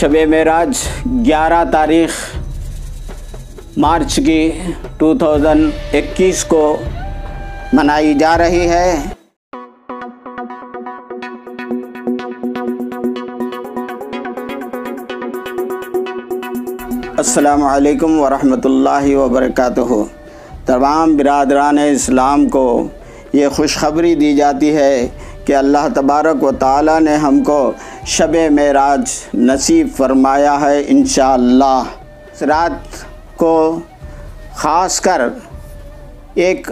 शब मराज 11 तारीख, मार्च की 2021 को मनाई जा रही है। असलकम वरहमतुल्लाहि वबरकातुहू। तमाम बिरादरान इस्लाम को ये खुशखबरी दी जाती है कि अल्लाह तबारक व ताली ने हमको शब मराज नसीब फरमाया है इन रात को ख़ास कर एक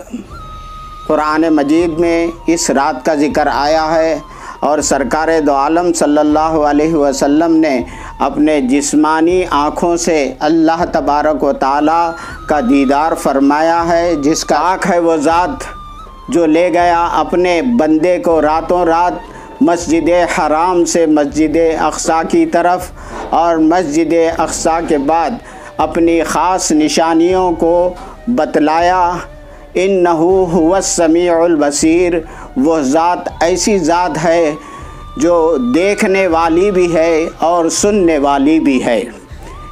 कुरान मजीद में इस रात का ज़िक्र आया है और सरकार दो आलम सल्लल्लाहु अलैहि वसल्लम ने अपने जिस्मानी आँखों से अल्लाह तबारक व ताली का दीदार फरमाया है, जिसका आँख है वो ज़ात। जो ले गया अपने बंदे को रातों रात मस्जिद हराम से मस्जिद अक्सा की तरफ़ और मस्जिद अक्सा के बाद अपनी ख़ास निशानियों को बतलाया इन नहू समीबसीर वह ज़ात ऐसी ज़ात है जो देखने वाली भी है और सुनने वाली भी है।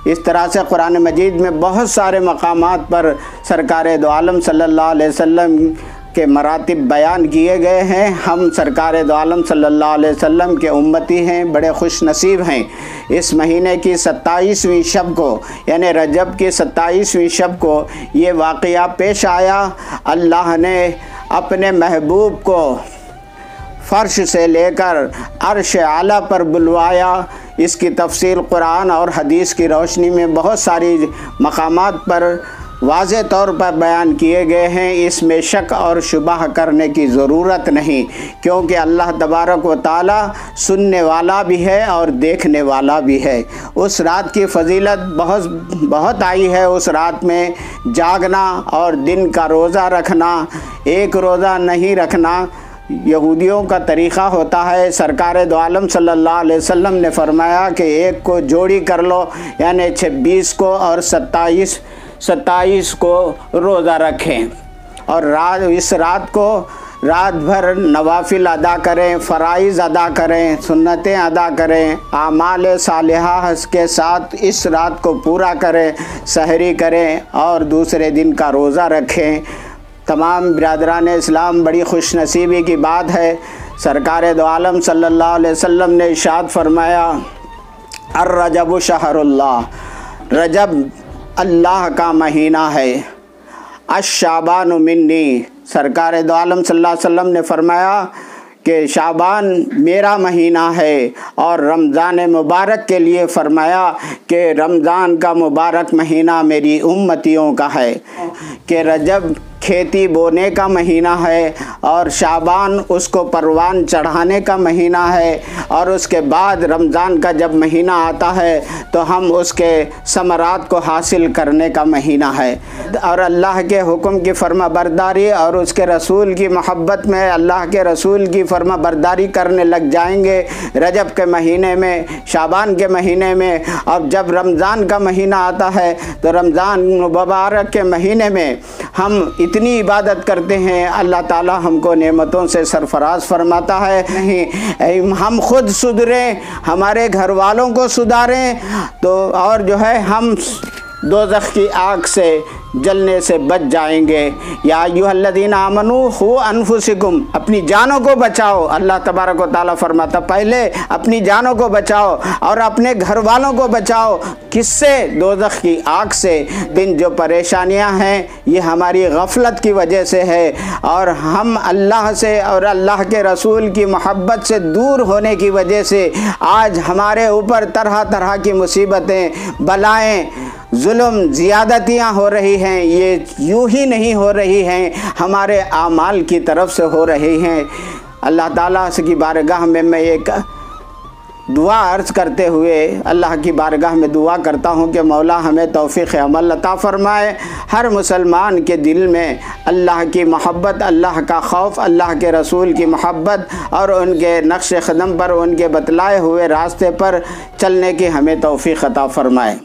इस तरह से कुरान मजीद में बहुत सारे मकामात पर सरकार दो आलम सल्लल्लाहु अलैहि वसल्लम के मरातब बयान किए गए हैं। हम सरकार आलम सल्ला वसल्लम के उम्मती हैं, बड़े खुश नसीब हैं। इस महीने की सत्ताईसवीं शब को, यानि रजब की सत्ताईसवीं शब को ये वाक़ पेश आया। अल्लाह ने अपने महबूब को फ़र्श से लेकर अरश आला पर बुलवाया। इसकी तफसील कुरान और हदीस की रोशनी में बहुत सारी मकामात पर वाज तौर पर बयान किए गए हैं, इसमें शक और शुबह करने की ज़रूरत नहीं, क्योंकि अल्लाह तबारक व ताली सुनने वाला भी है और देखने वाला भी है। उस रात की फजीलत बहुत बहुत आई है, उस रात में जागना और दिन का रोज़ा रखना, एक रोज़ा नहीं रखना यहूदियों का तरीक़ा होता है। सरकार दो आलम सल्लल्लाहु ने फरमाया कि एक को जोड़ी कर लो, यानी छब्बीस को और सत्ताईस सत्ताईस को रोज़ा रखें। और रात, इस रात को रात भर नवाफिल अदा करें, फ़राइज़ अदा करें, सुन्नतें अदा करें, आमाल साल के साथ इस रात को पूरा करें, सहरी करें और दूसरे दिन का रोज़ा रखें। तमाम बरदरान इस्लाम, बड़ी खुश नसीबी की बात है। सरकार दो आलम सल्लल्लाहु अलैहि वसल्लम ने इशाद फरमाया अर रजब शहरुल्लाह। रजब अल्लाह का महीना है। अशाबान मिन्नी। सरकार दो आलम वसल्लम ने फरमाया कि शाबान मेरा महीना है और रमज़ान मुबारक के लिए फ़रमाया कि रमज़ान का मुबारक महीना मेरी उम्मतियों का है। कि रजब खेती बोने का महीना है और शाबान उसको परवान चढ़ाने का महीना है और उसके बाद रमज़ान का जब महीना आता है तो हम उसके समरात को हासिल करने का महीना है। और अल्लाह के हुक्म की फर्मा बरदारी और उसके रसूल की मोहब्बत में अल्लाह के रसूल की फर्मा बरदारी करने लग जाएँगे रजब के महीने में, शाबान के महीने में। और जब रमज़ान का महीना आता है तो रमज़ान मुबारक के महीने में हम इतनी इबादत करते हैं, अल्लाह ताला हमको नेमतों से सरफराज फरमाता है। नहीं हम खुद सुधरें, हमारे घर वालों को सुधारें तो और जो है, हम दो की आग से जलने से बच जाएँगे। या यूहल्लदीन आमनु, हो अनफुसिकुम, अपनी जानों को बचाओ। अल्लाह तबारक ताली फरमाता, पहले अपनी जानों को बचाओ और अपने घर वालों को बचाओ। किससे? दोजख की आग से। दिन जो परेशानियाँ हैं, ये हमारी गफलत की वजह से है। और हम अल्लाह से और अल्लाह के रसूल की मोहब्बत से दूर होने की वजह से आज हमारे ऊपर तरह तरह की मुसीबतें, बलाएँ, जुल्म, ज़्यादतियाँ हो रही हैं। ये यूँ ही नहीं हो रही हैं, हमारे आमाल की तरफ़ से हो रही हैं। अल्लाह ताला की बारगाह में मैं एक दुआ अर्ज़ करते हुए अल्लाह की बारगाह में दुआ करता हूँ कि मौला हमें तोफ़ी अमल लता फ़रमाए। हर मुसलमान के दिल में अल्लाह की मोहब्बत, अल्लाह का खौफ, अल्लाह के रसूल की मोहब्बत और उनके नक्श क़दम पर, उनके बतलाए हुए रास्ते पर चलने की हमें तोफ़ी अता फ़रमाए।